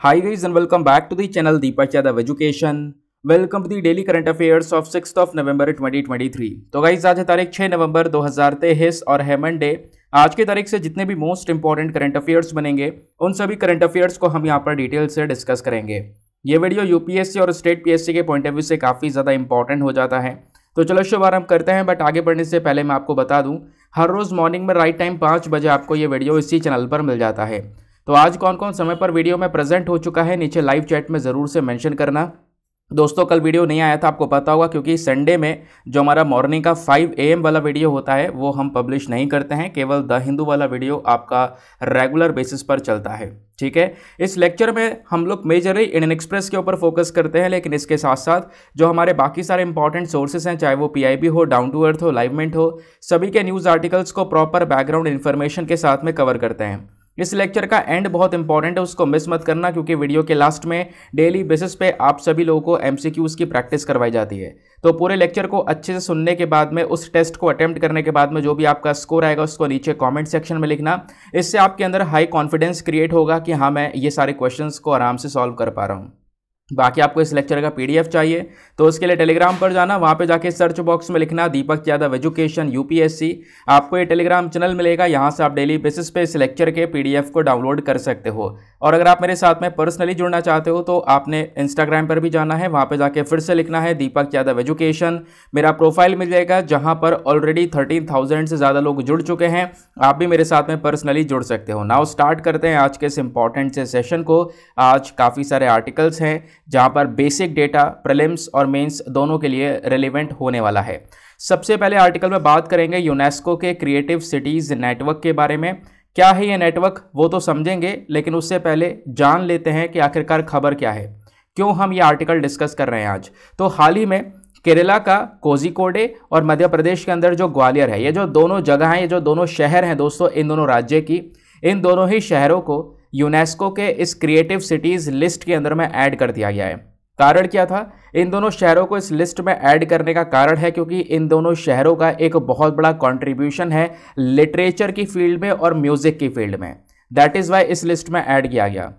Hi guys and welcome back to the channel Deepak Yadav Education. Welcome to the daily current affairs of six of November 2023 तो guys आज है तारीख 6 नवंबर 2023 और है Monday आज की तारीख से जितने भी मोस्ट इंपॉर्टेंट करंट अफेयर्स बनेंगे, उन सभी करंट अफेयर्स को हम यहाँ पर डिटेल से डिस्कस करेंगे. ये वीडियो यूपीएससी और स्टेट पीएससी के पॉइंट ऑफ़ व्यू से काफ़ी ज़्यादा इंपॉर्टेंट हो जाता है. तो चलो शुभ शुभारंभ करते हैं बट आगे बढ़ने से पहले मैं आपको बता दूँ, हर रोज़ मॉर्निंग में राइट टाइम पाँच बजे आपको ये वीडियो इसी चैनल पर मिल जाता है. तो आज कौन कौन समय पर वीडियो में प्रेजेंट हो चुका है, नीचे लाइव चैट में ज़रूर से मेंशन करना। दोस्तों, कल वीडियो नहीं आया था, आपको पता होगा, क्योंकि संडे में जो हमारा मॉर्निंग का 5 एम वाला वीडियो होता है, वो हम पब्लिश नहीं करते हैं, केवल द हिंदू वाला वीडियो आपका रेगुलर बेसिस पर चलता है, ठीक है? इस लेक्चर में हम लोग मेजरली इंडियन एक्सप्रेस के ऊपर फोकस करते हैं, लेकिन इसके साथ साथ जो हमारे बाकी सारे इंपॉर्टेंट सोर्सेस हैं, चाहे वो पीआईबी हो डाउन टू अर्थ हो लाइवमेंट हो, सभी के न्यूज़ आर्टिकल्स को प्रॉपर बैकग्राउंड इन्फॉर्मेशन के साथ में कवर करते हैं। इस लेक्चर का एंड बहुत इंपॉर्टेंट है, उसको मिस मत करना, क्योंकि वीडियो के लास्ट में डेली बेसिस पे आप सभी लोगों को एमसीक्यूज की प्रैक्टिस करवाई जाती है। तो पूरे लेक्चर को अच्छे से सुनने के बाद में, उस टेस्ट को अटैम्प्ट करने के बाद में जो भी आपका स्कोर आएगा, उसको नीचे कॉमेंट सेक्शन में लिखना। इससे आपके अंदर हाई कॉन्फिडेंस क्रिएट होगा कि हाँ मैं ये सारे क्वेश्चंस को आराम से सॉल्व कर पा रहा हूँ। बाकी आपको इस लेक्चर का पीडीएफ चाहिए तो उसके लिए टेलीग्राम पर जाना, वहाँ पे जाके सर्च बॉक्स में लिखना दीपक यादव एजुकेशन यूपीएससी आपको ये टेलीग्राम चैनल मिलेगा, यहाँ से आप डेली बेसिस पे इस लेक्चर के पीडीएफ को डाउनलोड कर सकते हो। और अगर आप मेरे साथ में पर्सनली जुड़ना चाहते हो तो आपने इंस्टाग्राम पर भी जाना है, वहाँ पर जाके फिर से लिखना है दीपक यादव एजुकेशन मेरा प्रोफ़ाइल मिल जाएगा, जहाँ पर ऑलरेडी थर्टीन थाउज़ेंड से ज़्यादा लोग जुड़ चुके हैं। आप भी मेरे साथ में पर्सनली जुड़ सकते हो। नाउ स्टार्ट करते हैं आज के इस इंपॉर्टेंट से सेशन को। आज काफ़ी सारे आर्टिकल्स हैं, जहाँ पर बेसिक डेटा प्रलिम्स और मेंस दोनों के लिए रेलिवेंट होने वाला है। सबसे पहले आर्टिकल में बात करेंगे यूनेस्को के क्रिएटिव सिटीज़ नेटवर्क के बारे में। क्या है ये नेटवर्क वो तो समझेंगे, लेकिन उससे पहले जान लेते हैं कि आखिरकार खबर क्या है। क्यों हम ये आर्टिकल डिस्कस कर रहे हैं आज? तो हाल ही में केरला का कोजिकोडे और मध्य प्रदेश के अंदर जो ग्वालियर है, ये जो दोनों जगह हैं, ये जो दोनों शहर हैं दोस्तों, इन दोनों राज्य की, इन दोनों ही शहरों को यूनेस्को के इस क्रिएटिव सिटीज़ लिस्ट के अंदर में ऐड कर दिया गया है। कारण क्या था? इन दोनों शहरों को इस लिस्ट में ऐड करने का कारण है क्योंकि इन दोनों शहरों का एक बहुत बड़ा कंट्रीब्यूशन है लिटरेचर की फ़ील्ड में और म्यूज़िक की फ़ील्ड में। दैट इज़ वाई इस लिस्ट में ऐड किया गया।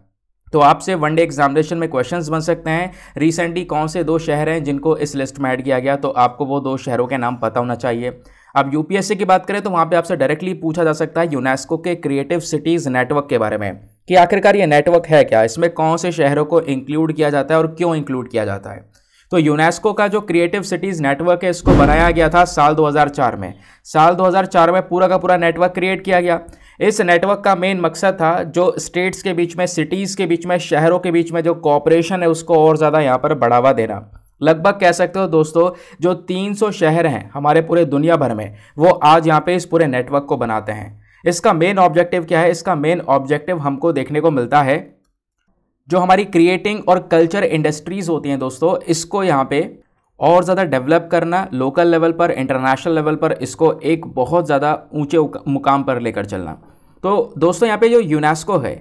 तो आपसे वनडे एग्जामिनेशन में क्वेश्चंस बन सकते हैं। रिसेंटली कौन से दो शहर हैं जिनको इस लिस्ट में ऐड किया गया? तो आपको वो दो शहरों के नाम पता होना चाहिए। अब यूपीएससी की बात करें तो वहाँ पे आपसे डायरेक्टली पूछा जा सकता है यूनेस्को के क्रिएटिव सिटीज़ नेटवर्क के बारे में कि आखिरकार ये नेटवर्क है क्या? इसमें कौन से शहरों को इंक्लूड किया जाता है और क्यों इंक्लूड किया जाता है? तो यूनेस्को का जो क्रिएटिव सिटीज़ नेटवर्क है, इसको बनाया गया था साल 2004 में। साल 2004 में पूरा का पूरा नेटवर्क क्रिएट किया गया। इस नेटवर्क का मेन मकसद था जो स्टेट्स के बीच में सिटीज़ के बीच में, शहरों के बीच में जो कॉपरेशन है, उसको और ज़्यादा यहाँ पर बढ़ावा देना। लगभग कह सकते हो दोस्तों, जो 300 शहर हैं हमारे पूरे दुनिया भर में, वो आज यहाँ पे इस पूरे नेटवर्क को बनाते हैं। इसका मेन ऑब्जेक्टिव क्या है? इसका मेन ऑब्जेक्टिव हमको देखने को मिलता है, जो हमारी क्रिएटिंग और कल्चर इंडस्ट्रीज़ होती हैं दोस्तों, इसको यहाँ पे और ज़्यादा डेवलप करना लोकल लेवल पर इंटरनेशनल लेवल पर, इसको एक बहुत ज़्यादा ऊँचे मुकाम पर लेकर चलना। तो दोस्तों, यहाँ पे जो यूनेस्को है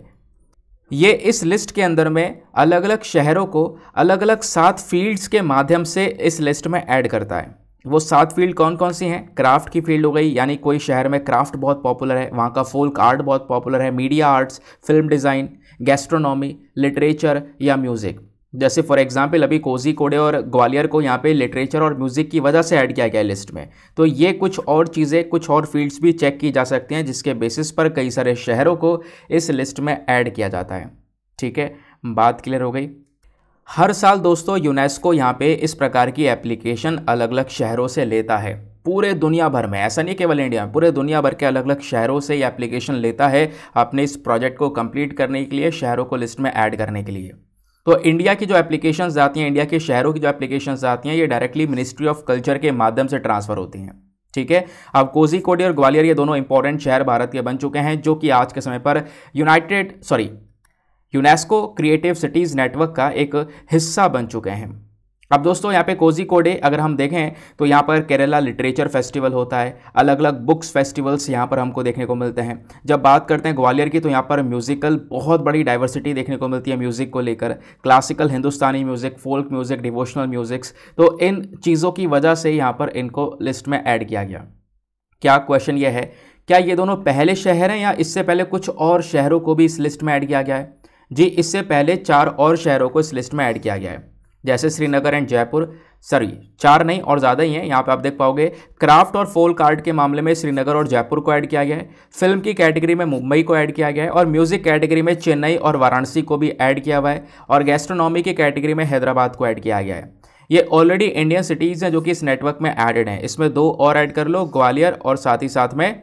ये इस लिस्ट के अंदर में अलग अलग शहरों को अलग अलग सात फील्ड्स के माध्यम से इस लिस्ट में ऐड करता है। वो सात फ़ील्ड कौन कौन सी हैं? क्राफ्ट की फ़ील्ड हो गई, यानी कोई शहर में क्राफ्ट बहुत पॉपुलर है, वहाँ का फोल्क आर्ट बहुत पॉपुलर है, media arts, film design, gastronomy, literature या म्यूज़िक। जैसे फॉर एग्जांपल अभी कोजी कोडे और ग्वालियर को यहाँ पे लिटरेचर और म्यूज़िक की वजह से ऐड किया गया लिस्ट में। तो ये कुछ और चीज़ें, कुछ और फील्ड्स भी चेक की जा सकती हैं, जिसके बेसिस पर कई सारे शहरों को इस लिस्ट में ऐड किया जाता है। ठीक है? बात क्लियर हो गई? हर साल दोस्तों यूनेस्को यहाँ पे इस प्रकार की एप्लीकेशन अलग अलग शहरों से लेता है। पूरे दुनिया भर में, ऐसा नहीं केवल इंडिया में, पूरे दुनिया भर के अलग अलग शहरों से ये एप्लीकेशन लेता है अपने इस प्रोजेक्ट को कंप्लीट करने के लिए, शहरों को लिस्ट में ऐड करने के लिए। तो इंडिया की जो एप्लीकेशन आती हैं, इंडिया के शहरों की जो एप्लीकेशन आती हैं, ये डायरेक्टली मिनिस्ट्री ऑफ़ कल्चर के माध्यम से ट्रांसफ़र होती हैं। ठीक है? अब कोजीकोडी और ग्वालियर ये दोनों इंपॉर्टेंट शहर भारत के बन चुके हैं, जो कि आज के समय पर United sorry UNESCO creative cities network का एक हिस्सा बन चुके हैं। अब दोस्तों, यहाँ पे कोजी कोडे अगर हम देखें तो यहाँ पर केरला लिटरेचर फेस्टिवल होता है। अलग अलग बुक्स फेस्टिवल्स यहाँ पर हमको देखने को मिलते हैं। जब बात करते हैं ग्वालियर की तो यहाँ पर म्यूज़िकल बहुत बड़ी डाइवर्सिटी देखने को मिलती है म्यूज़िक को लेकर। Classical Hindustani music folk music devotional musics तो इन चीज़ों की वजह से यहाँ पर इनको लिस्ट में ऐड किया गया। क्या क्वेश्चन ये है? क्या ये दोनों पहले शहर हैं या इससे पहले कुछ और शहरों को भी इस लिस्ट में ऐड किया गया है? जी, इससे पहले चार और शहरों को इस लिस्ट में ऐड किया गया है। जैसे श्रीनगर एंड जयपुर। सॉरी, चार नहीं, और ज़्यादा ही हैं। यहाँ पे आप देख पाओगे, क्राफ्ट और फोल कार्ड के मामले में श्रीनगर और जयपुर को ऐड किया गया है। फ़िल्म की कैटेगरी में मुंबई को ऐड किया गया है, और म्यूज़िक कैटेगरी में चेन्नई और वाराणसी को भी ऐड किया हुआ है, और गैस्ट्रोनॉमी की कैटेगरी में हैदराबाद को ऐड किया गया है। ये ऑलरेडी इंडियन सिटीज़ हैं, जो कि इस नेटवर्क में एडेड हैं। इसमें दो और ऐड कर लो, ग्वालियर और साथ ही साथ में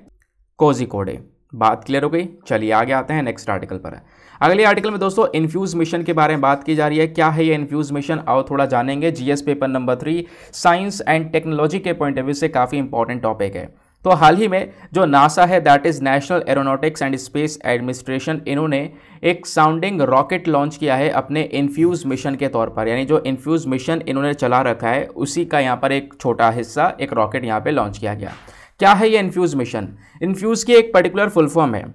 कोजिकोडे बात क्लियर हो गई? चलिए आगे आते हैं नेक्स्ट आर्टिकल पर अगले आर्टिकल में दोस्तों इन्फ्यूज मिशन के बारे में बात की जा रही है। क्या है ये इन्फ्यूज मिशन आओ थोड़ा जानेंगे। GS paper number three science and technology के पॉइंट ऑफ़ व्यू से काफ़ी इंपॉर्टेंट टॉपिक है। तो हाल ही में जो नासा है that is national aeronautics and space administration इन्होंने एक साउंडिंग रॉकेट लॉन्च किया है अपने इन्फ्यूज़ मिशन के तौर पर। यानी जो इन्फ्यूज़ मिशन इन्होंने चला रखा है, उसी का यहाँ पर एक छोटा हिस्सा, एक रॉकेट यहाँ पर लॉन्च किया गया। क्या है ये इन्फ्यूज़ मिशन इन्फ्यूज़ की एक पर्टिकुलर फुल फॉर्म है।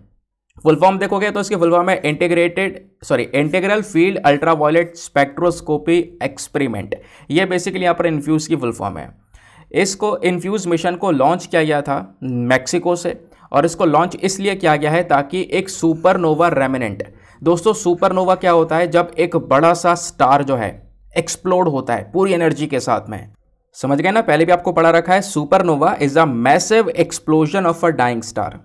फुल फॉर्म देखोगे तो इसके फुल फॉर्म है integrated sorry integral field ultraviolet spectroscopy experiment ये बेसिकली यहाँ पर इन्फ्यूज़ की फुल फॉर्म है। इसको इन्फ्यूज़ मिशन को लॉन्च किया गया था मैक्सिको से और इसको लॉन्च इसलिए किया गया है ताकि एक सुपरनोवा रेमिनेंट दोस्तों सुपरनोवा क्या होता है? जब एक बड़ा सा स्टार जो है एक्सप्लोड होता है पूरी एनर्जी के साथ में। समझ गए ना? पहले भी आपको पढ़ा रखा है, supernova is a massive explosion of a dying star.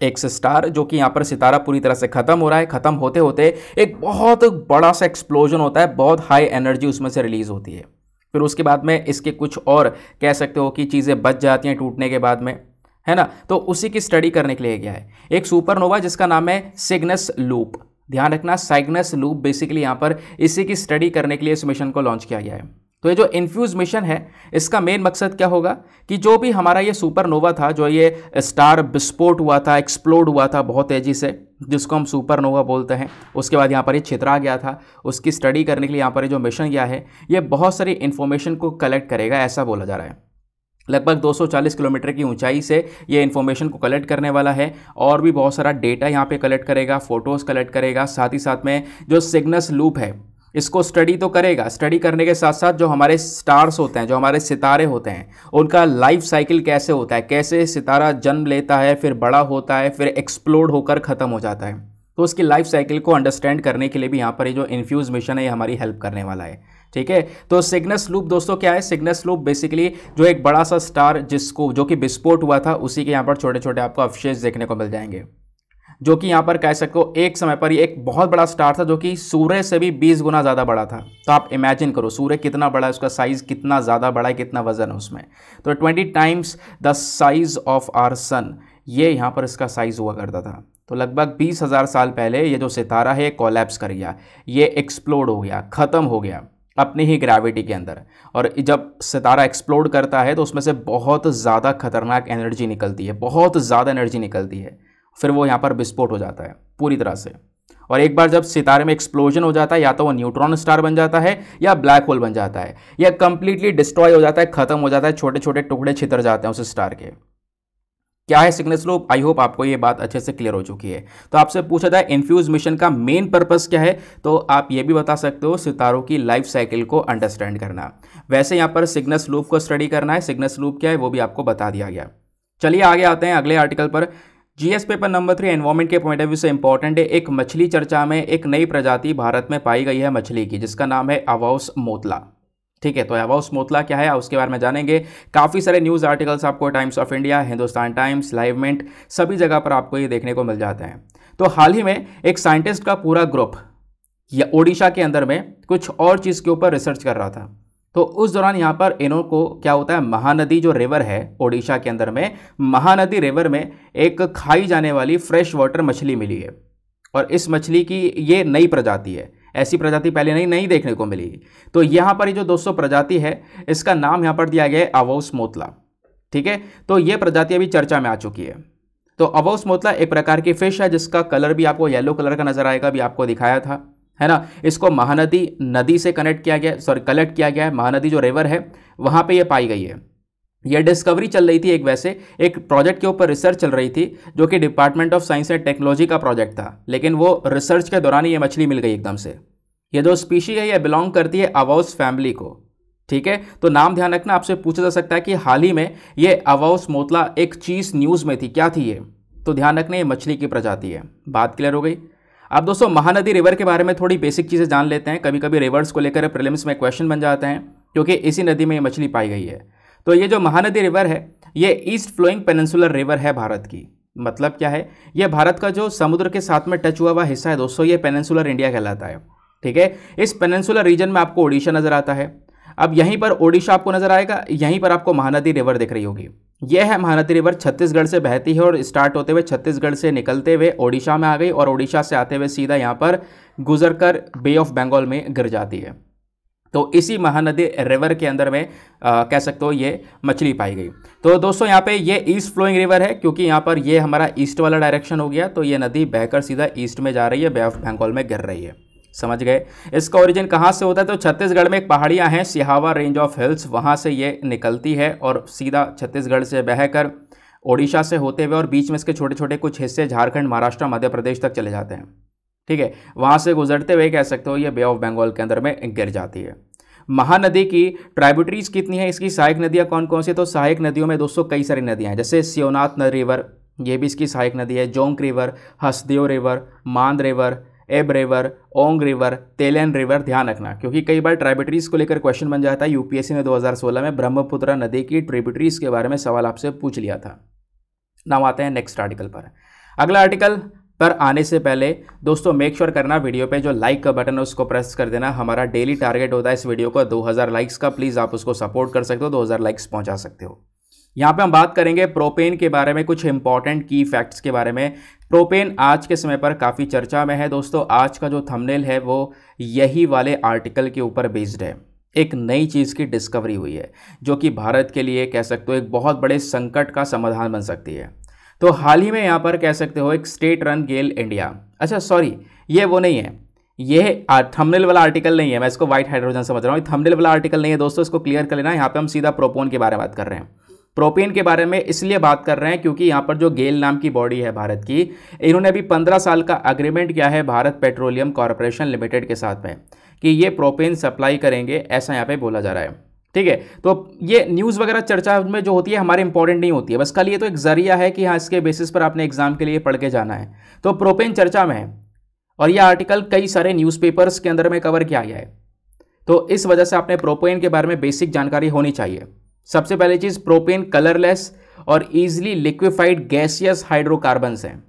एक स्टार जो कि यहाँ पर सितारा पूरी तरह से खत्म हो रहा है, खत्म होते होते एक बहुत बड़ा सा एक्सप्लोजन होता है, बहुत हाई एनर्जी उसमें से रिलीज़ होती है। फिर उसके बाद में इसके कुछ और कह सकते हो कि चीज़ें बच जाती हैं टूटने के बाद में, है ना? तो उसी की स्टडी करने के लिए गया है। एक सुपरनोवा जिसका नाम है सिग्नस लूप। ध्यान रखना साइग्नस लूप बेसिकली यहाँ पर इसी की स्टडी करने के लिए इस मिशन को लॉन्च किया गया है। तो ये जो इन्फ्यूज मिशन है, इसका मेन मकसद क्या होगा? कि जो भी हमारा ये सुपरनोवा था, जो ये स्टार विस्फोट हुआ था एक्सप्लोड हुआ था बहुत तेज़ी से, जिसको हम सुपरनोवा बोलते हैं, उसके बाद यहाँ पर ये छितरा गया था, उसकी स्टडी करने के लिए यहाँ पर जो मिशन गया है, ये बहुत सारी इन्फॉर्मेशन को कलेक्ट करेगा, ऐसा बोला जा रहा है। लगभग 240 किलोमीटर की ऊंचाई से ये इन्फॉर्मेशन को कलेक्ट करने वाला है, और भी बहुत सारा डेटा यहाँ पे कलेक्ट करेगा फ़ोटोज़ कलेक्ट करेगा, साथ ही साथ में जो सिग्नस लूप है इसको स्टडी तो करेगा। स्टडी करने के साथ साथ जो हमारे स्टार्स होते हैं, जो हमारे सितारे होते हैं, उनका लाइफ साइकिल कैसे होता है? कैसे सितारा जन्म लेता है, फिर बड़ा होता है, फिर एक्सप्लोड होकर ख़त्म हो जाता है? तो उसकी लाइफ साइकिल को अंडरस्टैंड करने के लिए भी यहाँ पर ये जो इन्फ्यूज़ मिशन है, ये हमारी हेल्प करने वाला है। ठीक है? तो सिग्नस लूप दोस्तों क्या है? सिग्नस लूप बेसिकली जो एक बड़ा सा स्टार जिसको, जो कि विस्फोट हुआ था, उसी के यहाँ पर छोटे छोटे आपको अवशेष देखने को मिल जाएँगे। जो कि यहाँ पर कह सको एक समय पर ये एक बहुत बड़ा स्टार था, जो कि सूर्य से भी 20 गुना ज़्यादा बड़ा था। तो आप इमेजिन करो, सूर्य कितना बड़ा है, उसका साइज़ कितना ज़्यादा बड़ा है, कितना वज़न है उसमें। तो 20 times the size of our sun ये यहाँ पर इसका साइज़ हुआ करता था। तो लगभग बीस हज़ार साल पहले ये जो सितारा है कोलैप्स कर गया। ये एक्सप्लोड हो गया, ख़त्म हो गया अपनी ही ग्रेविटी के अंदर। और जब सितारा एक्सप्लोड करता है तो उसमें से बहुत ज़्यादा खतरनाक एनर्जी निकलती है, बहुत ज़्यादा एनर्जी निकलती है। फिर वो यहाँ पर विस्फोट हो जाता है, पूरी तरह से। और एक बार जब सितारे में एक्सप्लोजन हो जाता है, या तो वो न्यूट्रॉन स्टार बन जाता है, या ब्लैक होल बन जाता है, या कंप्लीटली डिस्ट्रॉय हो जाता है, खत्म हो जाता है छोटे छोटे टुकड़े छितर जाते हैं उस स्टार के। क्या है सिग्नस लूप आई होप आपको ये बात अच्छे से क्लियर हो चुकी है। तो आपसे पूछा जाए इन्फ्यूज मिशन का मेन पर्पस क्या है? तो आप ये भी बता सकते हो, सितारों की लाइफ साइकिल को अंडरस्टैंड करना। वैसे यहाँ पर सिग्नस लूप को स्टडी करना है। सिग्नस लूप क्या है, वो भी आपको बता दिया गया। चलिए आगे आते हैं, अगले आर्टिकल पर। GS paper number three environment के पॉइंट ऑफ़ व्यू से इंपॉर्टेंट है। एक मछली चर्चा में एक नई प्रजाति भारत में पाई गई है मछली की, जिसका नाम है अवाउस मोतला। ठीक है तो अवाउस मोतला क्या है? उसके बारे में जानेंगे। काफ़ी सारे न्यूज़ आर्टिकल्स आपको Times of India Hindustan Times Livemint सभी जगह पर आपको ये देखने को मिल जाते हैं। तो हाल ही में एक साइंटिस्ट का पूरा ग्रुप या ओडिशा के अंदर में कुछ और चीज़ के ऊपर रिसर्च कर रहा था। तो उस दौरान यहाँ पर इन्हों को क्या होता है, महानदी जो रिवर है ओडिशा के अंदर में, महानदी रिवर में एक खाई जाने वाली फ्रेश वाटर मछली मिली है। और इस मछली की ये नई प्रजाति है। ऐसी प्रजाति पहले नहीं नहीं देखने को मिली। तो यहाँ पर ये जो दोस्तों प्रजाति है, इसका नाम यहाँ पर दिया गया है अवोस मोतला। ठीक है? तो ये प्रजाति अभी चर्चा में आ चुकी है। तो अवोस मोतला एक प्रकार की फ़िश है, जिसका कलर भी आपको येलो कलर का नज़र आएगा भी आपको दिखाया था। है ना? इसको महानदी, नदी से कनेक्ट किया गया सॉरी कलेक्ट किया गया है। महानदी जो रिवर है, वहाँ पे ये पाई गई है। यह डिस्कवरी चल रही थी एक वैसे, एक प्रोजेक्ट के ऊपर रिसर्च चल रही थी, जो कि department of science and technology का प्रोजेक्ट था। लेकिन वो रिसर्च के दौरान ही ये मछली मिल गई एकदम से। ये जो स्पीशी है, ये बिलोंग करती है अवाउस फैमिली को। ठीक है? तो नाम ध्यान रखना, आपसे पूछा जा सकता है कि हाल ही में ये अवाउस मोतला एक चीज़ न्यूज़ में थी। क्या थी ये? तो ध्यान रखना, ये मछली की प्रजाति है। बात क्लियर हो गई? अब दोस्तों, महानदी रिवर के बारे में थोड़ी बेसिक चीज़ें जान लेते हैं। कभी कभी रिवर्स को लेकर प्रिलिम्स में क्वेश्चन बन जाते हैं, क्योंकि इसी नदी में ये मछली पाई गई है। तो ये जो महानदी रिवर है, ये ईस्ट फ्लोइंग पेनसुलर रिवर है भारत की। मतलब क्या है? ये भारत का जो समुद्र के साथ में टच हुआ हुआ हिस्सा है दोस्तों, ये पेनसुलर इंडिया कहलाता है। ठीक है? इस पेनसुलर रीजन में आपको ओडिशा नज़र आता है। अब यहीं पर ओडिशा आपको नज़र आएगा, यहीं पर आपको महानदी रिवर दिख रही होगी। यह है महानदी रिवर छत्तीसगढ़ से बहती है और स्टार्ट होते हुए छत्तीसगढ़ से निकलते हुए ओडिशा में आ गई और ओडिशा से आते हुए सीधा यहाँ पर गुजर कर बे ऑफ़ बंगाल में गिर जाती है। तो इसी महानदी रिवर के अंदर में आ, कह सकते हो ये मछली पाई गई। तो दोस्तों यहाँ पे ये ईस्ट फ्लोइंग रिवर है क्योंकि यहाँ पर ये हमारा ईस्ट वाला डायरेक्शन हो गया तो ये नदी बहकर सीधा ईस्ट में जा रही है बे ऑफ़ बंगाल में गिर रही है। समझ गए। इसका ओरिजिन कहाँ से होता है? तो छत्तीसगढ़ में एक पहाड़ियाँ हैं, सिहावा रेंज ऑफ़ हिल्स वहाँ से ये निकलती है और सीधा छत्तीसगढ़ से बहकर ओडिशा से होते हुए और बीच में इसके छोटे छोटे कुछ हिस्से झारखंड, महाराष्ट्र, मध्य प्रदेश तक चले जाते हैं। ठीक है? वहाँ से गुजरते हुए कह सकते हो ये बे ऑफ़ बंगाल के अंदर में गिर जाती है। महानदी की ट्राइब्यूटरीज कितनी है? इसकी सहायक नदियाँ कौन कौन सी तो सहायक नदियों में दोस्तों कई सारी नदियाँ हैं, जैसे सियोनाथ रिवर ये भी इसकी सहायक नदी है Jonk river Hasdeo river Mand river Ib river, Ong river, Telan river ध्यान रखना, क्योंकि कई बार ट्राइब्यूटरीज को लेकर क्वेश्चन बन जाता है। यूपीएससी ने 2016 में ब्रह्मपुत्र नदी की ट्रिब्यूटरीज के बारे में सवाल आपसे पूछ लिया था। नाम आते हैं नेक्स्ट आर्टिकल पर। अगला आर्टिकल पर आने से पहले, दोस्तों मेक श्योर sure करना वीडियो पे जो लाइक का बटन है, उसको प्रेस कर देना। हमारा डेली टारगेट होता है इस वीडियो को। 2000 लाइक्स का प्लीज़ आप उसको सपोर्ट कर सकते हो 2000 लाइक्स पहुँचा सकते हो। यहाँ पे हम बात करेंगे प्रोपेन के बारे में, कुछ इंपॉर्टेंट की फैक्ट्स के बारे में। प्रोपेन आज के समय पर काफ़ी चर्चा में है दोस्तों। आज का जो थंबनेल है वो यही वाले आर्टिकल के ऊपर बेस्ड है। एक नई चीज़ की डिस्कवरी हुई है, जो कि भारत के लिए कह सकते हो एक बहुत बड़े संकट का समाधान बन सकती है। तो हाल ही में यहाँ पर कह सकते हो एक स्टेट रन गेल इंडिया अच्छा सॉरी ये वो नहीं है। ये थंबनेल वाला आर्टिकल नहीं है। मैं इसको व्हाइट हाइड्रोजन समझ रहा हूँ। थंबनेल वाला आर्टिकल नहीं है दोस्तों। इसको क्लियर कर लेना। यहाँ पे हम सीधा प्रोपोन के बारे में बात कर रहे हैं। प्रोपेन के बारे में इसलिए बात कर रहे हैं क्योंकि यहाँ पर जो गेल नाम की बॉडी है भारत की, इन्होंने अभी पंद्रह साल का अग्रीमेंट किया है भारत पेट्रोलियम कॉरपोरेशन लिमिटेड के साथ में कि ये प्रोपेन सप्लाई करेंगे, ऐसा यहाँ पे बोला जा रहा है। ठीक है? तो ये न्यूज़ वगैरह चर्चा में जो होती है, हमारे इंपॉर्टेंट नहीं होती है। बस कल ये तो एक ज़रिया है कि हाँ इसके बेसिस पर आपने एग्ज़ाम के लिए पढ़ के जाना है। तो प्रोपेन चर्चा में है और ये आर्टिकल कई सारे न्यूज़पेपर्स के अंदर में कवर किया गया है। तो इस वजह से आपने प्रोपेन के बारे में बेसिक जानकारी होनी चाहिए। सबसे पहली चीज़ प्रोपेन कलरलेस और इजीली लिक्विफाइड गैसियस हाइड्रोकार्बन्स हैं।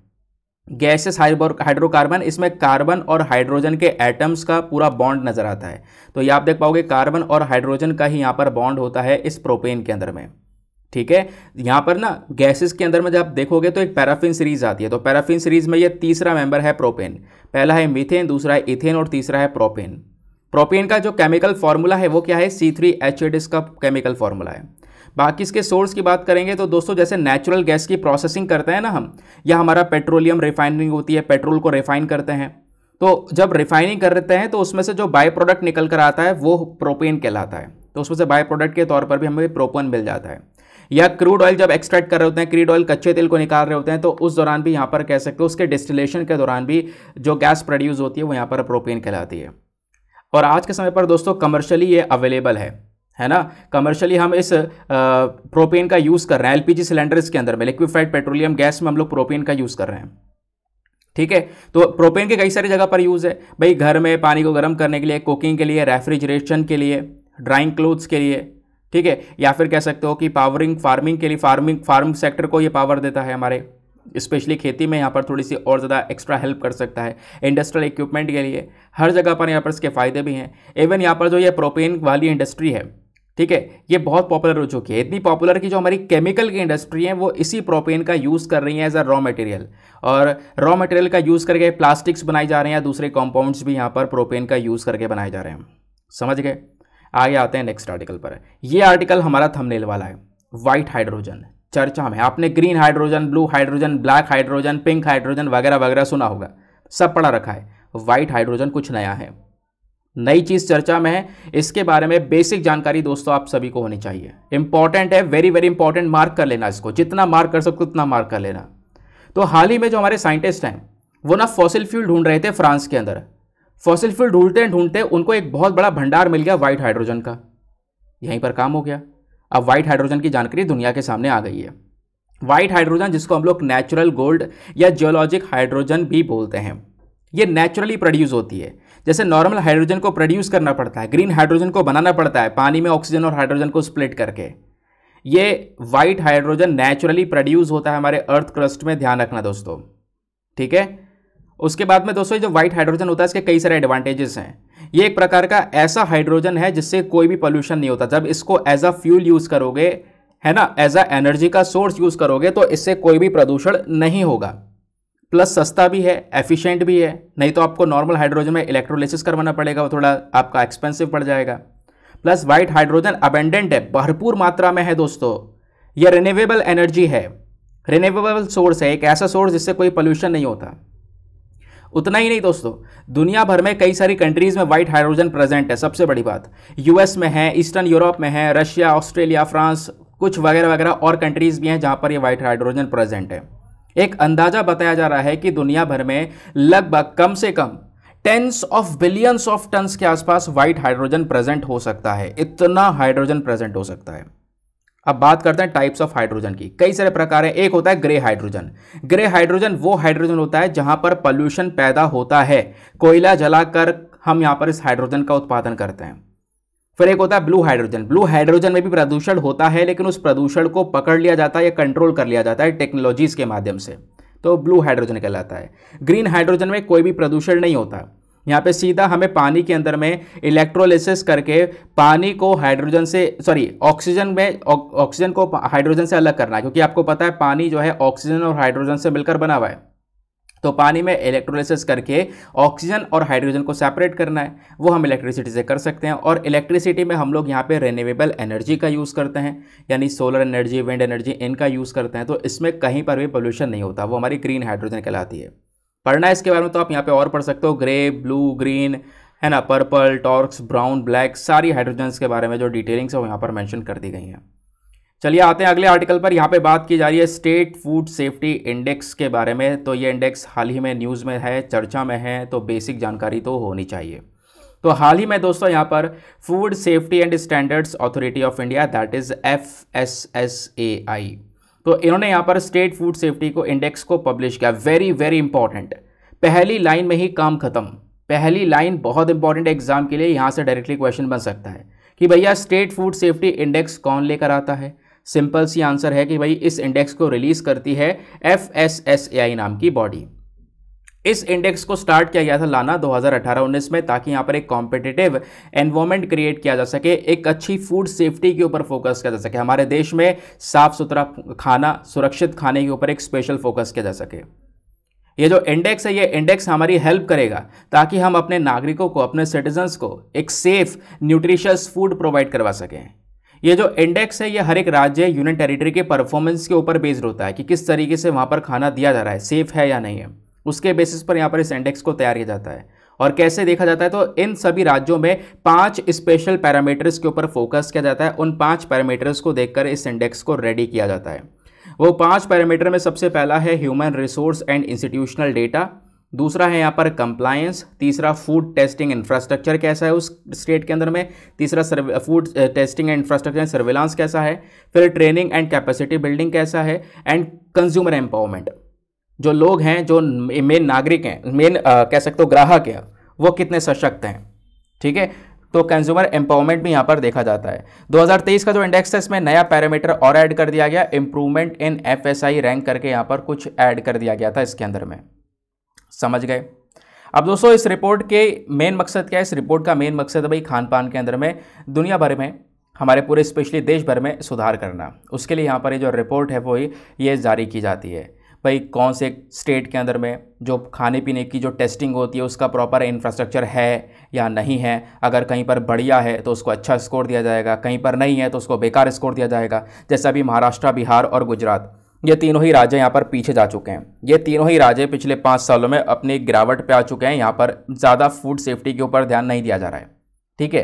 गैसेस हाइड्रोकार्बन इसमें कार्बन और हाइड्रोजन के एटम्स का पूरा बॉन्ड नज़र आता है। तो ये आप देख पाओगे कार्बन और हाइड्रोजन का ही यहाँ पर बॉन्ड होता है इस प्रोपेन के अंदर में। ठीक है? यहाँ पर ना गैसेस के अंदर में जब आप देखोगे तो एक पैराफिन सीरीज़ आती है। तो पैराफिन सीरीज़ में ये तीसरा मेंबर है प्रोपेन पहला है मीथेन दूसरा है इथेन और तीसरा है प्रोपेन प्रोपेन का जो केमिकल फार्मूला है, वो क्या है? सी थ्री एच का केमिकल फार्मूला है। बाकी इसके सोर्स की बात करेंगे तो दोस्तों, जैसे नेचुरल गैस की प्रोसेसिंग करते हैं ना हम, या हमारा पेट्रोलियम रिफाइनिंग होती है पेट्रोल को रिफाइन करते हैं तो जब रिफाइनिंग करते हैं तो उसमें से जो बाय प्रोडक्ट निकल कर आता है, वो प्रोपेन कहलाता है। तो उसमें से बाय प्रोडक्ट के तौर पर भी हमें प्रोपेन मिल जाता है। या क्रूड ऑयल जब एक्सट्रैक्ट कर रहे होते हैं क्रूड ऑयल कच्चे तेल को निकाल रहे होते हैं तो उस दौरान भी यहाँ पर कह सकते हो, उसके डिस्टिलेशन के दौरान भी जो गैस प्रोड्यूस होती है, वो यहाँ पर प्रोपेन कहलाती है। और आज के समय पर दोस्तों कमर्शियली ये अवेलेबल है है ना? कमर्शियली हम इस प्रोपेन का यूज़ कर रहे हैं एलपीजी सिलेंडर्स के अंदर में लिक्विफाइड पेट्रोलियम गैस में हम लोग प्रोपेन का यूज़ कर रहे हैं। ठीक है? तो प्रोपेन के कई सारी जगह पर यूज़ है। भाई घर में पानी को गर्म करने के लिए कुकिंग के लिए रेफ्रिजरेशन के लिए ड्राइंग क्लोथ्स के लिए, ठीक है? या फिर कह सकते हो कि पावरिंग फ़ार्मिंग के लिए फ़ार्मिंग फार्म सेक्टर को ये पावर देता है हमारे। स्पेशली खेती में यहाँ पर थोड़ी सी और ज़्यादा एक्स्ट्रा हेल्प कर सकता है। इंडस्ट्रियल इक्विपमेंट के लिए हर जगह पर यहाँ पर इसके फ़ायदे भी हैं। इवन यहाँ पर जो ये प्रोपेन वाली इंडस्ट्री है, ठीक है, ये बहुत पॉपुलर हो चुकी है। इतनी पॉपुलर कि जो हमारी केमिकल की इंडस्ट्री है, वो इसी प्रोपेन का यूज़ कर रही है एज अ रॉ मटेरियल और रॉ मटेरियल का यूज़ करके प्लास्टिक्स बनाए जा रहे हैं या दूसरे कॉम्पाउंड्स भी यहाँ पर प्रोपेन का यूज़ करके बनाए जा रहे हैं। समझ गए? आगे आते हैं नेक्स्ट आर्टिकल पर। ये आर्टिकल हमारा थंबनेल वाला है वाइट हाइड्रोजन चर्चा में आपने green hydrogen blue hydrogen black hydrogen pink hydrogen वगैरह वगैरह सुना होगा। सब पढ़ा रखा है। वाइट हाइड्रोजन कुछ नया है। नई चीज़ चर्चा में है। इसके बारे में बेसिक जानकारी दोस्तों आप सभी को होनी चाहिए। इंपॉर्टेंट है वेरी वेरी इंपॉर्टेंट मार्क कर लेना इसको। जितना मार्क कर सकते उतना मार्क कर लेना। तो हाल ही में जो हमारे साइंटिस्ट हैं, वो ना फॉसिल फ्यूल ढूंढ रहे थे फ्रांस के अंदर। फॉसिल फ्यूल ढूंढते ढूंढते उनको एक बहुत बड़ा भंडार मिल गया व्हाइट हाइड्रोजन का। यहीं पर काम हो गया। अब व्हाइट हाइड्रोजन की जानकारी दुनिया के सामने आ गई है। व्हाइट हाइड्रोजन जिसको हम लोग नेचुरल गोल्ड या जियोलॉजिक हाइड्रोजन भी बोलते हैं, ये नेचुरली प्रोड्यूस होती है। जैसे नॉर्मल हाइड्रोजन को प्रोड्यूस करना पड़ता है ग्रीन हाइड्रोजन को बनाना पड़ता है, पानी में ऑक्सीजन और हाइड्रोजन को स्प्लिट करके। ये वाइट हाइड्रोजन नेचुरली प्रोड्यूस होता है हमारे अर्थ क्रस्ट में, ध्यान रखना दोस्तों, ठीक है? उसके बाद में दोस्तों जो व्हाइट हाइड्रोजन होता है, इसके कई सारे एडवांटेजेस हैं। ये एक प्रकार का ऐसा हाइड्रोजन है जिससे कोई भी पोल्यूशन नहीं होता। जब इसको एज अ फ्यूल यूज़ करोगे, है ना एज अ एनर्जी का सोर्स यूज़ करोगे तो इससे कोई भी प्रदूषण नहीं होगा। प्लस सस्ता भी है एफिशिएंट भी है, नहीं तो आपको नॉर्मल हाइड्रोजन में इलेक्ट्रोलिसिस करवाना पड़ेगा, वो थोड़ा आपका एक्सपेंसिव पड़ जाएगा। प्लस वाइट हाइड्रोजन अबेंडेंट है, भरपूर मात्रा में है दोस्तों। यह रिन्यूएबल एनर्जी है रिन्यूएबल सोर्स है, एक ऐसा सोर्स जिससे कोई पोल्यूशन नहीं होता। उतना ही नहीं दोस्तों, दुनिया भर में कई सारी कंट्रीज़ में व्हाइट हाइड्रोजन प्रेजेंट है, सबसे बड़ी बात। यूएस में है ईस्टर्न यूरोप में है रशिया ऑस्ट्रेलिया फ्रांस कुछ वगैरह वगैरह और कंट्रीज़ भी हैं जहाँ पर ये व्हाइट हाइड्रोजन प्रेजेंट है। एक अंदाज़ा बताया जा रहा है कि दुनिया भर में लगभग कम से कम tens of billions of tons के आसपास व्हाइट हाइड्रोजन प्रेजेंट हो सकता है। इतना हाइड्रोजन प्रेजेंट हो सकता है। अब बात करते हैं टाइप्स ऑफ़ हाइड्रोजन की। कई सारे प्रकार हैं। एक होता है ग्रे हाइड्रोजन ग्रे हाइड्रोजन वो हाइड्रोजन होता है जहाँ पर पॉल्यूशन पैदा होता है। कोयला जलाकर हम यहाँ पर इस हाइड्रोजन का उत्पादन करते हैं। फिर एक होता है ब्लू हाइड्रोजन ब्लू हाइड्रोजन में भी प्रदूषण होता है, लेकिन उस प्रदूषण को पकड़ लिया जाता है या कंट्रोल कर लिया जाता है टेक्नोलॉजीज़ के माध्यम से। तो ब्लू हाइड्रोजन कहलाता है। ग्रीन हाइड्रोजन में कोई भी प्रदूषण नहीं होता। यहाँ पे सीधा हमें पानी के अंदर में इलेक्ट्रोलिसिस करके पानी को हाइड्रोजन से सॉरी ऑक्सीजन में ऑक्सीजन को हाइड्रोजन से अलग करना है, क्योंकि आपको पता है पानी जो है ऑक्सीजन और हाइड्रोजन से मिलकर बना हुआ है। तो पानी में इलेक्ट्रोलिसिस करके ऑक्सीजन और हाइड्रोजन को सेपरेट करना है, वो हम इलेक्ट्रिसिटी से कर सकते हैं, और इलेक्ट्रिसिटी में हम लोग यहाँ पे रिन्यूएबल एनर्जी का यूज़ करते हैं, यानी सोलर एनर्जी विंड एनर्जी इनका यूज़ करते हैं तो इसमें कहीं पर भी पोल्यूशन नहीं होता, वो हमारी ग्रीन हाइड्रोजन कहलाती है। पढ़ना है, इसके बारे में तो आप यहाँ पे और पढ़ सकते हो। ग्रे, ब्लू, ग्रीन, है ना, पर्पल, टॉर्क्स, ब्राउन, ब्लैक, सारी हाइड्रोजन्स के बारे में जो डिटेलिंग्स है वो यहाँ पर मैंशन कर दी गई हैं। चलिए आते हैं अगले आर्टिकल पर। यहाँ पे बात की जा रही है स्टेट फ़ूड सेफ्टी इंडेक्स के बारे में। तो ये इंडेक्स हाल ही में न्यूज़ में है, चर्चा में है तो बेसिक जानकारी तो होनी चाहिए। तो हाल ही में दोस्तों यहाँ पर food safety and standards authority of India, that is F S S A I. तो इन्होंने यहाँ पर स्टेट फ़ूड सेफ्टी को इंडेक्स को पब्लिश किया। वेरी वेरी इंपॉर्टेंट पहली लाइन में ही काम खत्म। पहली लाइन बहुत इंपॉर्टेंट एग्ज़ाम के लिए यहाँ से डायरेक्टली क्वेश्चन बन सकता है कि भैया स्टेट फ़ूड सेफ्टी इंडेक्स कौन लेकर आता है? सिंपल सी आंसर है कि भाई इस इंडेक्स को रिलीज़ करती है F S S A I नाम की बॉडी इस इंडेक्स को स्टार्ट किया गया था लाना 2018-19 में, ताकि यहाँ पर एक कॉम्पिटेटिव एनवायरमेंट क्रिएट किया जा सके, एक अच्छी फ़ूड सेफ्टी के ऊपर फोकस किया जा सके, हमारे देश में साफ़ सुथरा खाना, सुरक्षित खाने के ऊपर एक स्पेशल फोकस किया जा सके। ये जो इंडेक्स है, ये इंडेक्स हमारी हेल्प करेगा, ताकि हम अपने नागरिकों को, अपने सिटीजन्स को एक सेफ़ न्यूट्रिशियस फ़ूड प्रोवाइड करवा सकें। ये जो इंडेक्स है, ये हर एक राज्य यूनियन टेरिटरी के परफॉर्मेंस के ऊपर बेस्ड होता है, कि किस तरीके से वहाँ पर खाना दिया जा रहा है सेफ़ है या नहीं है। उसके बेसिस पर यहाँ पर इस इंडेक्स को तैयार किया जाता है। और कैसे देखा जाता है तो इन सभी राज्यों में पाँच स्पेशल पैरामीटर्स के ऊपर फोकस किया जाता है। उन पाँच पैरामीटर्स को देखकर इस इंडेक्स को रेडी किया जाता है। वो पाँच पैरामीटर में सबसे पहला है human resource and institutional data दूसरा है यहाँ पर कंप्लायंस तीसरा फ़ूड टेस्टिंग इंफ्रास्ट्रक्चर कैसा है उस स्टेट के अंदर में। तीसरा food testing and infrastructure surveillance कैसा है। फिर ट्रेनिंग एंड कैपेसिटी बिल्डिंग कैसा है। एंड कंज्यूमर एम्पावरमेंट जो लोग हैं, जो मेन नागरिक हैं मेन कह सकते हो ग्राहक हैं, वो कितने सशक्त हैं? ठीक है? तो कंज्यूमर एम्पावरमेंट भी यहाँ पर देखा जाता है। 2023 का जो इंडेक्स है, इसमें नया पैरामीटर और ऐड कर दिया गया। इंप्रूवमेंट इन एफएसआई रैंक करके यहाँ पर कुछ ऐड कर दिया गया था इसके अंदर में। समझ गए? अब दोस्तों, इस रिपोर्ट के मेन मकसद क्या है? इस रिपोर्ट का मेन मकसद है भाई खान पान के अंदर में, दुनिया भर में, हमारे पूरे स्पेशली देश भर में सुधार करना। उसके लिए यहाँ पर ये जो रिपोर्ट है वो ये जारी की जाती है। भाई, कौन से स्टेट के अंदर में जो खाने पीने की जो टेस्टिंग होती है, उसका प्रॉपर इंफ्रास्ट्रक्चर है या नहीं है? अगर कहीं पर बढ़िया है तो उसको अच्छा स्कोर दिया जाएगा. कहीं पर नहीं है तो उसको बेकार स्कोर दिया जाएगा. जैसा अभी महाराष्ट्र, बिहार और गुजरात, ये तीनों ही राज्य यहाँ पर पीछे जा चुके हैं. ये तीनों ही राज्य पिछले पाँच सालों में अपनी गिरावट पे आ चुके हैं. यहाँ पर ज़्यादा फ़ूड सेफ्टी के ऊपर ध्यान नहीं दिया जा रहा है. ठीक है?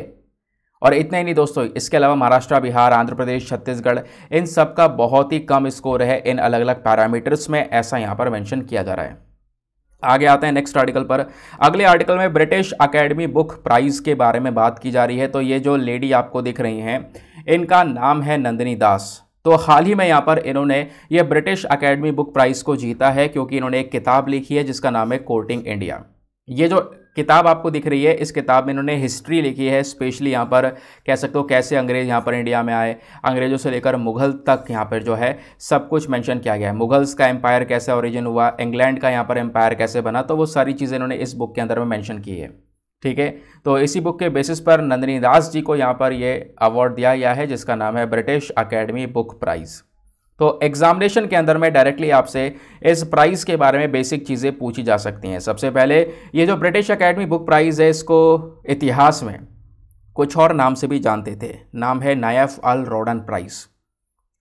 और इतना ही नहीं दोस्तों, इसके अलावा महाराष्ट्र, बिहार, आंध्र प्रदेश, छत्तीसगढ़, इन सब का बहुत ही कम स्कोर है इन अलग अलग पैरामीटर्स में, ऐसा यहाँ पर मेंशन किया जा रहा है। आगे आते हैं नेक्स्ट आर्टिकल पर। अगले आर्टिकल में ब्रिटिश अकेडमी बुक प्राइज के बारे में बात की जा रही है तो ये जो लेडी आपको दिख रही हैं, इनका नाम है नंदिनी दास। तो हाल ही में यहाँ पर इन्होंने ये ब्रिटिश अकेडमी बुक प्राइज़ को जीता है, क्योंकि इन्होंने एक किताब लिखी है, जिसका नाम है कोर्टिंग इंडिया ये जो किताब आपको दिख रही है। इस किताब में इन्होंने हिस्ट्री लिखी है, स्पेशली यहाँ पर कह सकते हो कैसे अंग्रेज़ यहाँ पर इंडिया में आए। अंग्रेज़ों से लेकर मुग़ल तक यहाँ पर जो है सब कुछ मेंशन किया गया है। मुग़ल्स का एम्पायर कैसे ओरिजिन हुआ, इंग्लैंड का यहाँ पर एम्पायर कैसे बना तो वो सारी चीज़ें इन्होंने इस बुक के अंदर में मैंशन की है। ठीक है? तो इसी बुक के बेसिस पर नंदिनी दास जी को यहाँ पर ये अवार्ड दिया गया है, जिसका नाम है ब्रिटिश अकेडमी बुक प्राइज़ तो एग्जामिनेशन के अंदर में डायरेक्टली आपसे इस प्राइज़ के बारे में बेसिक चीज़ें पूछी जा सकती हैं। सबसे पहले, ये जो ब्रिटिश अकेडमी बुक प्राइज़ है, इसको इतिहास में कुछ और नाम से भी जानते थे। नाम है नायफ अल रोडन प्राइज़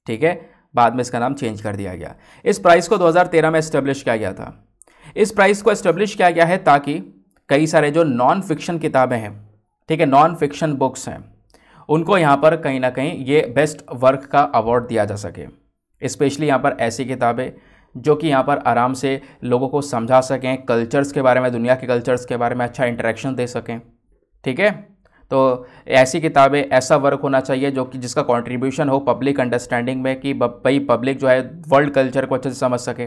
ठीक है? बाद में इसका नाम चेंज कर दिया गया। इस प्राइज़ को 2013 में इस्टेब्लिश किया गया था। इस प्राइज़ को इस्टेब्लिश किया गया है ताकि कई सारे जो नॉन फिक्शन किताबें हैं, ठीक है नॉन फिक्शन बुक्स हैं, उनको यहाँ पर कहीं ना कहीं ये बेस्ट वर्क का अवार्ड दिया जा सके। स्पेशली यहाँ पर ऐसी किताबें जो कि यहाँ पर आराम से लोगों को समझा सकें कल्चर्स के बारे में, दुनिया के कल्चर्स के बारे में अच्छा इंटरेक्शन दे सकें। ठीक है? तो ऐसी किताबें, ऐसा वर्क होना चाहिए जो कि जिसका कंट्रीब्यूशन हो पब्लिक अंडरस्टैंडिंग में कि भाई पब्लिक जो है वर्ल्ड कल्चर को अच्छे से समझ सके।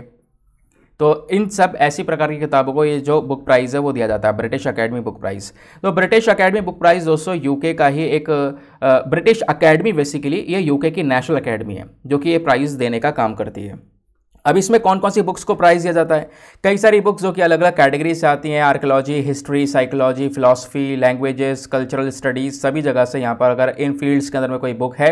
तो इन सब ऐसी प्रकार की किताबों को ये जो बुक प्राइज़ है वो दिया जाता है ब्रिटिश अकेडमी बुक प्राइज़ तो ब्रिटिश अकेडमी बुक प्राइज़ दोस्तों यूके का ही एक ब्रिटिश अकेडमी बेसिकली ये यूके की नेशनल अकेडमी है, जो कि ये प्राइज़ देने का काम करती है। अब इसमें कौन कौन सी बुक्स को प्राइज़ दिया जाता है? कई सारी बुक्स जो कि अलग अलग कैटेगरी से आती हैं archaeology history psychology philosophy languages cultural studies सभी जगह से यहाँ पर अगर इन फील्ड्स के अंदर में कोई बुक है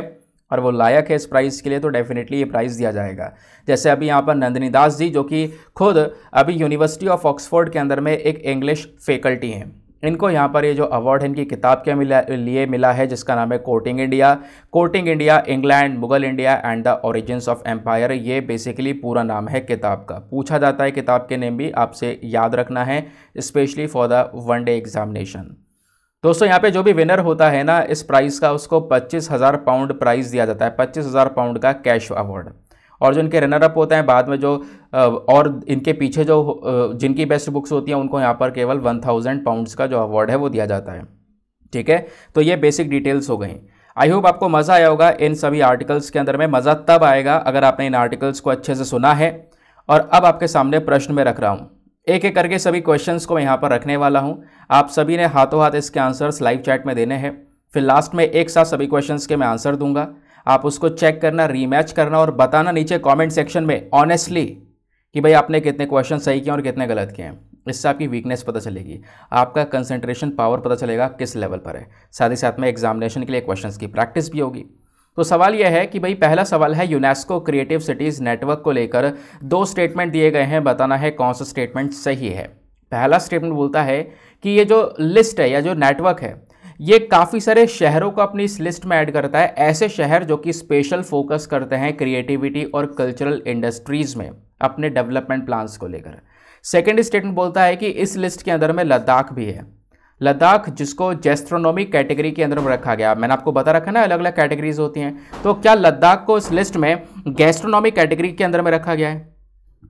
और वो लायक है इस प्राइज़ के लिए तो डेफिनेटली ये प्राइज़ दिया जाएगा। जैसे अभी यहाँ पर नंदिनी दास जी, जो कि खुद अभी यूनिवर्सिटी ऑफ़ ऑक्सफोर्ड के अंदर में एक इंग्लिश फैकल्टी हैं। इनको यहाँ पर ये जो अवार्ड इनकी किताब के मिला, लिए मिला है, जिसका नाम है courting India courting India England Mughal India and the origins of empire ये बेसिकली पूरा नाम है किताब का। पूछा जाता है किताब के नेम भी, आपसे याद रखना है specially for the one day examination दोस्तों, यहाँ पे जो भी विनर होता है ना, इस प्राइज़ का उसको पच्चीस हज़ार पाउंड प्राइज़ दिया जाता है, पच्चीस हज़ार पाउंड का कैश अवार्ड और जो इनके रनर अप होते हैं, बाद में जो और इनके पीछे जो जिनकी बेस्ट बुक्स होती हैं, उनको यहाँ पर केवल वन थाउज़ेंड पाउंड्स का जो अवार्ड है, वो दिया जाता है. ठीक है? तो ये बेसिक डिटेल्स हो गई. आई होप आपको मज़ा आया होगा इन सभी आर्टिकल्स के अंदर में. मज़ा तब आएगा अगर आपने इन आर्टिकल्स को अच्छे से सुना है. और अब आपके सामने प्रश्न में रख रहा हूँ. एक एक करके सभी क्वेश्चंस को मैं यहाँ पर रखने वाला हूँ। आप सभी ने हाथों हाथ इसके आंसर्स लाइव चैट में देने हैं। फिर लास्ट में एक साथ सभी क्वेश्चंस के मैं आंसर दूँगा। आप उसको चेक करना रीमैच करना और बताना नीचे कमेंट सेक्शन में ऑनेस्टली कि भाई आपने कितने क्वेश्चन सही किए और कितने गलत किए हैं। इससे आपकी वीकनेस पता चलेगी। आपका कंसंट्रेशन पावर पता चलेगा किस लेवल पर है। साथ ही साथ में एग्जामिनेशन के लिए क्वेश्चंस की प्रैक्टिस भी होगी। तो सवाल यह है कि भाई, पहला सवाल है यूनेस्को क्रिएटिव सिटीज़ नेटवर्क को लेकर। दो स्टेटमेंट दिए गए हैं, बताना है कौन सा स्टेटमेंट सही है। पहला स्टेटमेंट बोलता है कि ये जो लिस्ट है या जो नेटवर्क है, ये काफ़ी सारे शहरों को अपनी इस लिस्ट में ऐड करता है, ऐसे शहर जो कि स्पेशल फोकस करते हैं क्रिएटिविटी और कल्चरल इंडस्ट्रीज़ में, अपने डेवलपमेंट प्लान्स को लेकर। सेकेंड स्टेटमेंट बोलता है कि इस लिस्ट के अंदर में लद्दाख भी है। लद्दाख, जिसको जेस्ट्रोनॉमिक कैटेगरी के अंदर में रखा गया। मैंने आपको बता रखा ना अलग अलग कैटेगरीज होती हैं। तो क्या लद्दाख को इस लिस्ट में गैस्ट्रोनॉमिक कैटेगरी के अंदर में रखा गया है?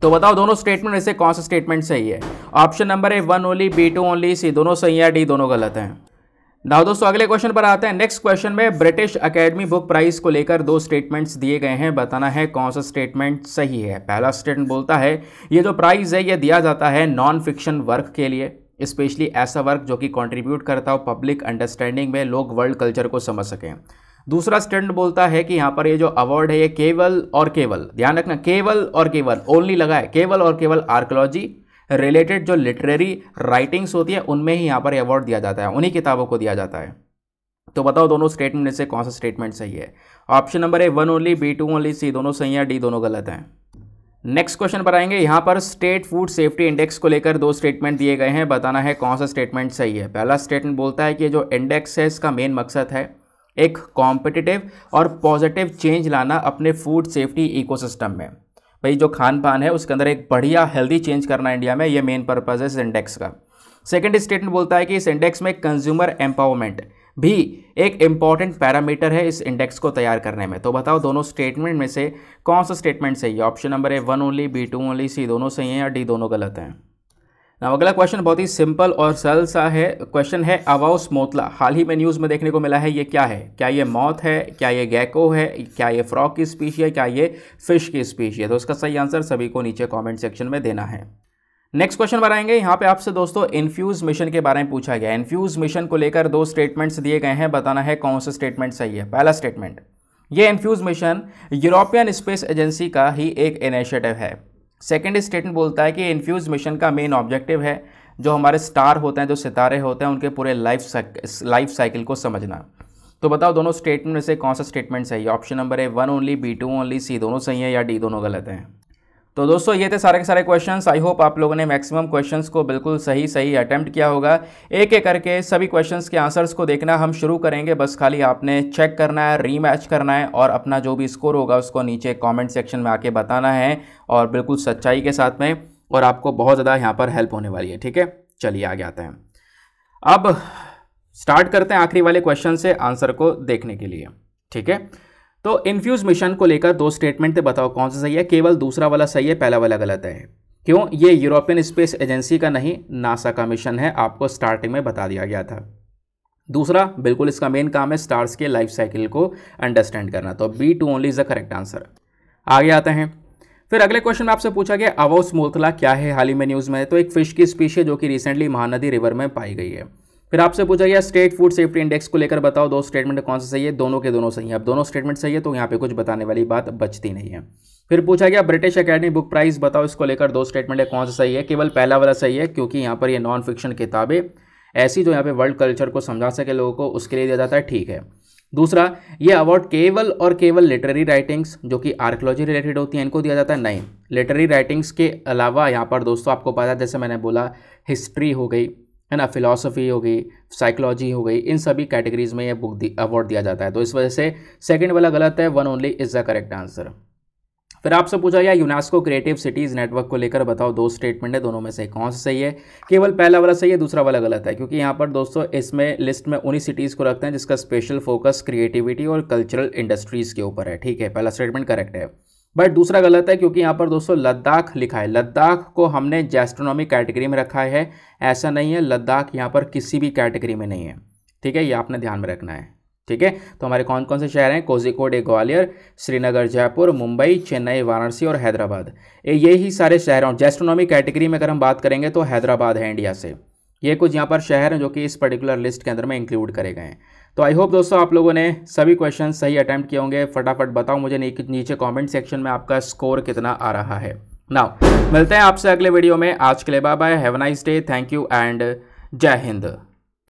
तो बताओ, दोनों स्टेटमेंट में से कौन सा स्टेटमेंट सही है? ऑप्शन नंबर है one only B two only C दोनों सही है डी दोनों गलत हैं। ना दोस्तों, अगले क्वेश्चन पर आते हैं। नेक्स्ट क्वेश्चन में ब्रिटिश अकेडमी बुक प्राइज को लेकर दो स्टेटमेंट्स दिए गए हैं। बताना है कौन सा स्टेटमेंट सही है। पहला स्टेटमेंट बोलता है, ये जो प्राइज है, ये दिया जाता है नॉन फिक्शन वर्क के लिए। स्पेशली ऐसा वर्क जो कि कंट्रीब्यूट करता हो पब्लिक अंडरस्टैंडिंग में लोग वर्ल्ड कल्चर को समझ सकें। दूसरा स्टैंड बोलता है कि यहाँ पर ये जो अवार्ड है ये केवल और केवल, ध्यान रखना, केवल और केवल ओनली लगा है, केवल और केवल आर्कोलॉजी रिलेटेड जो लिटरेरी राइटिंग्स होती है, उनमें ही यहाँ पर अवार्ड दिया जाता है, उन्हीं किताबों को दिया जाता है। तो बताओ दोनों स्टेटमेंट में से कौन सा स्टेटमेंट सही है? Option number A one only B two only C दोनों सही है डी दोनों गलत हैं। नेक्स्ट क्वेश्चन पर आएँगे। यहाँ पर स्टेट फ़ूड सेफ्टी इंडेक्स को लेकर दो स्टेटमेंट दिए गए हैं। बताना है कौन सा स्टेटमेंट सही है। पहला स्टेटमेंट बोलता है कि जो इंडेक्स है, इसका मेन मकसद है एक कॉम्पिटिटिव और पॉजिटिव चेंज लाना अपने फ़ूड सेफ्टी इकोसिस्टम में। भाई, जो खान पान है, उसके अंदर एक बढ़िया हेल्दी चेंज करना इंडिया में, ये मेन पर्पज़ है इस इंडेक्स का। सेकेंड स्टेटमेंट बोलता है कि इस इंडेक्स में कंज्यूमर एम्पावरमेंट भी एक इंपॉर्टेंट पैरामीटर है इस इंडेक्स को तैयार करने में। तो बताओ दोनों स्टेटमेंट में से कौन सा स्टेटमेंट सही है? Option number A one only B two only C दोनों सही हैं या डी दोनों गलत हैं? ना अगला क्वेश्चन बहुत ही सिंपल और सरल सा है। क्वेश्चन है अवाउस मोतला हाल ही में न्यूज़ में देखने को मिला है, ये क्या है? क्या ये मौत है? क्या ये गैको है? क्या ये फ्रॉक की स्पीशी है? क्या ये फ़िश की स्पीशी है? तो उसका सही आंसर सभी को नीचे कमेंट सेक्शन में देना है। नेक्स्ट क्वेश्चन बनाएँगे यहाँ पे आपसे दोस्तों इन्फ्यूज मिशन के बारे में पूछा गया इन्फ्यूज मिशन को लेकर दो स्टेटमेंट्स दिए गए हैं। बताना है कौन सा स्टेटमेंट सही है। पहला स्टेटमेंट ये INFUSE mission European space agency का ही एक इनिशिएटिव है। सेकेंड स्टेटमेंट बोलता है कि इन्फ्यूज मिशन का मेन ऑब्जेक्टिव है, जो हमारे स्टार होते हैं, जो सितारे होते हैं, उनके पूरे लाइफ लाइफ साइकिल को समझना। तो बताओ दोनों स्टेटमेंट से कौन सा स्टेटमेंट सही है? Option number A one only B two only C दोनों सही है या डी दोनों गलत हैं? तो दोस्तों, ये थे सारे के सारे क्वेश्चंस आई होप आप लोगों ने मैक्सिमम क्वेश्चंस को बिल्कुल सही सही अटैम्प्ट किया होगा. एक एक करके सभी क्वेश्चंस के आंसर्स को देखना हम शुरू करेंगे. बस खाली आपने चेक करना है रीमैच करना है और अपना जो भी स्कोर होगा उसको नीचे कमेंट सेक्शन में आके बताना है और बिल्कुल सच्चाई के साथ में और आपको बहुत ज़्यादा यहाँ पर हेल्प होने वाली है, ठीक है? चलिए आगे आते हैं। अब स्टार्ट करते हैं आखिरी वाले क्वेश्चन से आंसर को देखने के लिए, ठीक है? तो इन्फ्यूज मिशन को लेकर दो स्टेटमेंट थे बताओ, कौन सा सही है? केवल दूसरा वाला सही है, पहला वाला गलत है? क्यों? ये यूरोपियन स्पेस एजेंसी का नहीं नासा का मिशन है, आपको स्टार्टिंग में बता दिया गया था। दूसरा, बिल्कुल इसका मेन काम है स्टार्स के लाइफ साइकिल को अंडरस्टैंड करना। तो B two only is the correct answer आगे आते हैं। फिर अगले क्वेश्चन में आपसे पूछा गया अवोस मोतला क्या है हाल ही में न्यूज़ में? तो एक फ़िश की स्पीशी जो कि रिसेंटली महानदी रिवर में पाई गई है। फिर आपसे पूछा गया स्टेट फ़ूड सेफ्टी इंडेक्स को लेकर बताओ, दो स्टेटमेंट कौन सा सही है? दोनों के दोनों सही है। अब दोनों स्टेटमेंट सही है तो यहाँ पे कुछ बताने वाली बात बचती नहीं है। फिर पूछा गया ब्रिटिश अकेडमी बुक प्राइस बताओ, इसको लेकर दो स्टेटमेंट है, कौन सा सही है? केवल पहला वाला सही है, क्योंकि यहाँ पर ये नॉन फिक्शन किताबें, ऐसी जो यहाँ पे वर्ल्ड कल्चर को समझा सके लोगों को, उसके लिए दिया जाता है, ठीक है। दूसरा, ये अवार्ड केवल और केवल लिटरेरी राइटिंग्स जो कि आर्कोलॉजी रिलेटेड होती हैं, इनको दिया जाता है? नहीं। लिटरेरी राइटिंग्स के अलावा यहाँ पर दोस्तों, आपको पता है, जैसे मैंने बोला हिस्ट्री हो गई है ना फिलोसफी हो गई साइकोलॉजी हो गई, इन सभी कैटेगरीज में ये बुक दी अवार्ड दिया जाता है। तो इस वजह से सेकंड वाला गलत है one only is the correct answer फिर आपसे पूछा गया यूनेस्को क्रिएटिव सिटीज़ नेटवर्क को लेकर बताओ, दो स्टेटमेंट है, दोनों में से कौन सा सही है? केवल पहला वाला सही है, दूसरा वाला गलत है, क्योंकि यहाँ पर दोस्तों, इसमें लिस्ट में उन्हीं सिटीज़ को रखते हैं जिसका स्पेशल फोकस क्रिएटिविटी और कल्चरल इंडस्ट्रीज़ के ऊपर है। ठीक है, पहला स्टेटमेंट करेक्ट है। बट दूसरा गलत है क्योंकि यहाँ पर दोस्तों लद्दाख लिखा है। लद्दाख को हमने जेस्ट्रोनॉमी कैटेगरी में रखा है। ऐसा नहीं है, लद्दाख यहाँ पर किसी भी कैटेगरी में नहीं है। ठीक है, ये आपने ध्यान में रखना है। ठीक है तो हमारे कौन कौन से शहर हैं? कोजिकोड ग्वालियर, श्रीनगर, जयपुर, मुंबई, चेन्नई, वाराणसी और हैदराबाद। ये ही सारे शहर हैं जेस्ट्रोनॉमी कैटेगरी में अगर हम बात करेंगे तो हैदराबाद है इंडिया से। ये कुछ यहाँ पर शहर हैं जो कि इस पर्टिकुलर लिस्ट के अंदर में इंक्लूड करे गए हैं। तो आई होप दोस्तों आप लोगों ने सभी क्वेश्चन सही अटैम्प्ट किए होंगे। फटाफट बताओ मुझे नीचे कॉमेंट सेक्शन में आपका स्कोर कितना आ रहा है। नाउ मिलते हैं आपसे अगले वीडियो में। आज के लिए bye bye have nice day thank you and जय हिंद।